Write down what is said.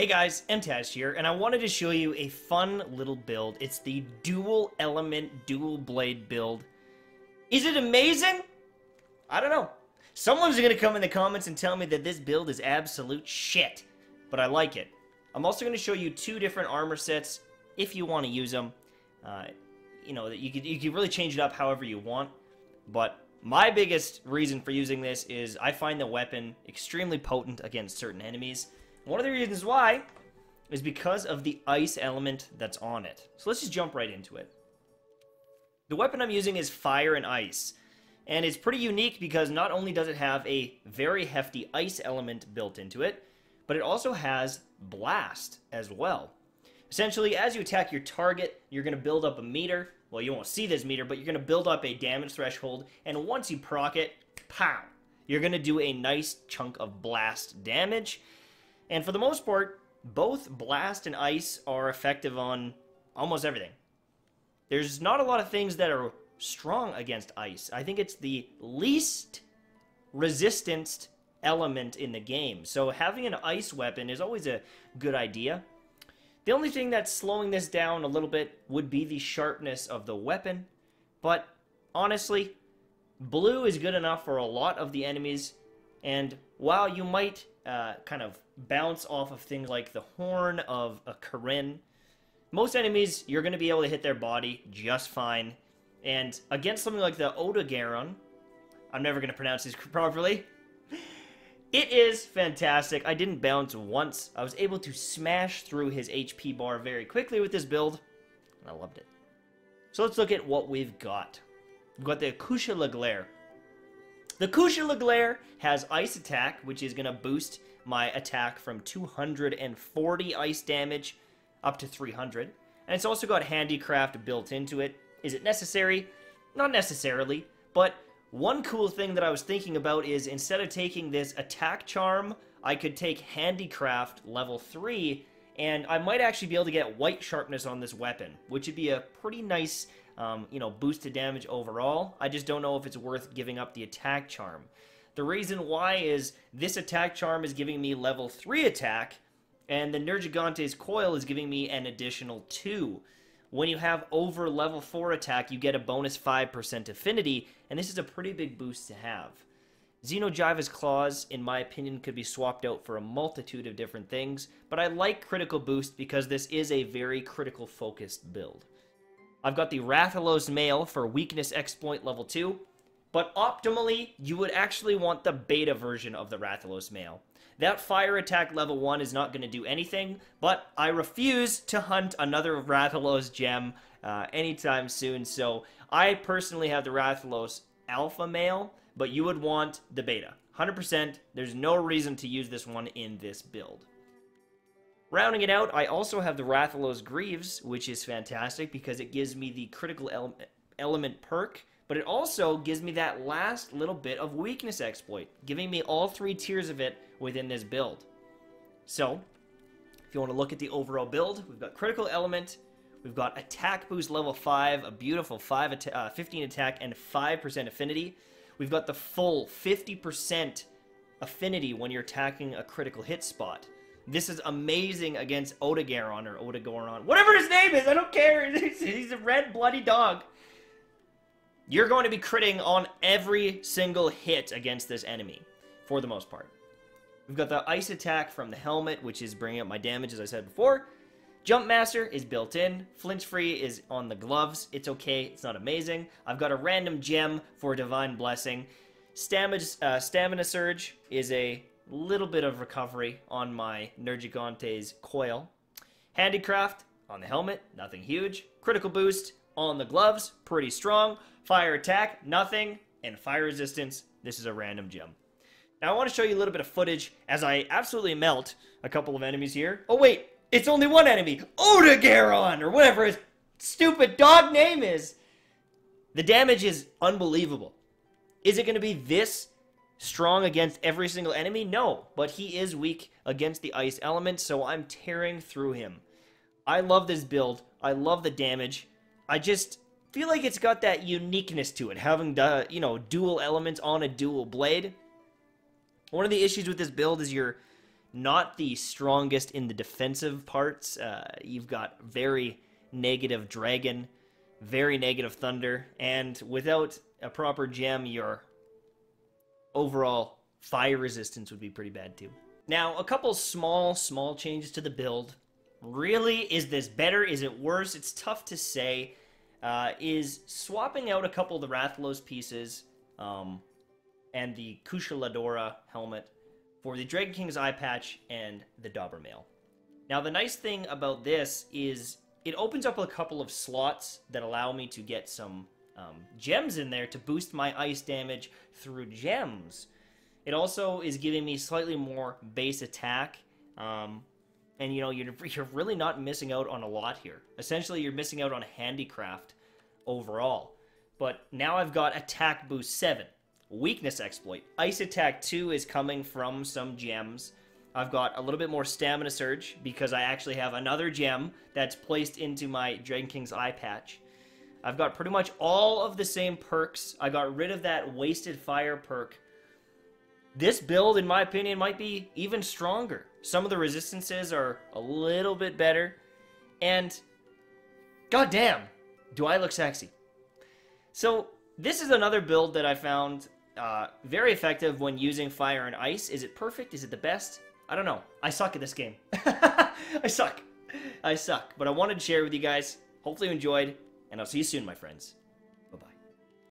Hey guys, MTash here, and I wanted to show you a fun little build. It's the dual element, dual blade build. Is it amazing? I don't know. Someone's gonna come in the comments and tell me that this build is absolute shit, but I like it. I'm also gonna show you two different armor sets if you want to use them. Uh, you know, you could you could really change it up however you want, but my biggest reason for using this is I find the weapon extremely potent against certain enemies. One of the reasons why is because of the ice element that's on it. So let's just jump right into it. The weapon I'm using is fire and ice. And it's pretty unique because not only does it have a very hefty ice element built into it, but it also has blast as well. Essentially, as you attack your target, you're going to build up a meter. Well, you won't see this meter, but you're going to build up a damage threshold, and once you proc it, pow! You're going to do a nice chunk of blast damage, and for the most part, both Blast and Ice are effective on almost everything. There's not a lot of things that are strong against Ice. I think it's the least resistanced element in the game. So having an Ice weapon is always a good idea. The only thing that's slowing this down a little bit would be the sharpness of the weapon. But honestly, blue is good enough for a lot of the enemies. And while you might uh, kind of bounce off of things like the horn of a Kirin. Most enemies, you're going to be able to hit their body just fine. And against something like the Odogaron, I'm never going to pronounce this properly, it is fantastic. I didn't bounce once. I was able to smash through his HP bar very quickly with this build. And I loved it. So let's look at what we've got. We've got the Kushala Glare. The Kushala Glare has Ice Attack, which is going to boost my attack from 240 ice damage up to 300. And it's also got Handicraft built into it. Is it necessary? Not necessarily, but one cool thing that I was thinking about is instead of taking this attack charm, I could take Handicraft level 3, and I might actually be able to get white sharpness on this weapon, which would be a pretty nice um, you know, boosted damage overall. I just don't know if it's worth giving up the attack charm. The reason why is this attack charm is giving me level 3 attack, and the Nergigante's coil is giving me an additional 2. When you have over level 4 attack, you get a bonus 5% affinity, and this is a pretty big boost to have. Xeno'jiiva's claws, in my opinion, could be swapped out for a multitude of different things, but I like critical boost because this is a very critical focused build. I've got the Rathalos Mail for weakness exploit level 2, but optimally, you would actually want the beta version of the Rathalos Mail. That fire attack level 1 is not going to do anything, but I refuse to hunt another Rathalos gem uh, anytime soon, so I personally have the Rathalos Alpha Mail, but you would want the beta. 100%, there's no reason to use this one in this build. Rounding it out, I also have the Rathalos Greaves, which is fantastic because it gives me the critical ele element perk, but it also gives me that last little bit of weakness exploit, giving me all three tiers of it within this build. So, if you want to look at the overall build, we've got critical element, we've got attack boost level 5, a beautiful 5 at uh, 15 attack and 5% affinity. We've got the full 50% affinity when you're attacking a critical hit spot. This is amazing against Odogaron or Odogoron. Whatever his name is, I don't care. He's a red bloody dog. You're going to be critting on every single hit against this enemy, for the most part. We've got the ice attack from the helmet, which is bringing up my damage, as I said before. Jump Master is built in. Flinch Free is on the gloves. It's okay. It's not amazing. I've got a random gem for Divine Blessing. Stamina, uh, Stamina Surge is a little bit of recovery on my Nergigante's coil. Handicraft on the helmet, nothing huge. Critical boost on the gloves, pretty strong. Fire attack, nothing. And fire resistance, this is a random gem. Now I want to show you a little bit of footage as I absolutely melt a couple of enemies here. Oh wait, it's only one enemy. Odogaron, or whatever his stupid dog name is. The damage is unbelievable. Is it going to be this strong against every single enemy? No, but he is weak against the ice element, so I'm tearing through him. I love this build. I love the damage. I just feel like it's got that uniqueness to it, having, the, you know, dual elements on a dual blade. One of the issues with this build is you're not the strongest in the defensive parts. Uh, you've got very negative Dragon, very negative Thunder, and without a proper gem, your overall fire resistance would be pretty bad too. Now, a couple small, small changes to the build. Really, is this better? Is it worse? It's tough to say. Uh, is swapping out a couple of the Rathalos pieces um, and the Kushala Daora helmet for the Dragon King's eye patch and the Dober mail. Now, the nice thing about this is it opens up a couple of slots that allow me to get some um, gems in there to boost my ice damage through gems. It also is giving me slightly more base attack. Um, and you know, you're, you're really not missing out on a lot here. Essentially, you're missing out on handicraft overall. But now I've got attack boost 7. Weakness exploit. Ice attack 2 is coming from some gems. I've got a little bit more stamina surge because I actually have another gem that's placed into my Dragon King's eye patch. I've got pretty much all of the same perks. I got rid of that wasted fire perk. This build, in my opinion, might be even stronger. Some of the resistances are a little bit better. And, goddamn, do I look sexy. So, this is another build that I found uh, very effective when using fire and ice. Is it perfect? Is it the best? I don't know. I suck at this game. I suck. I suck. But I wanted to share with you guys. Hopefully you enjoyed, and I'll see you soon, my friends.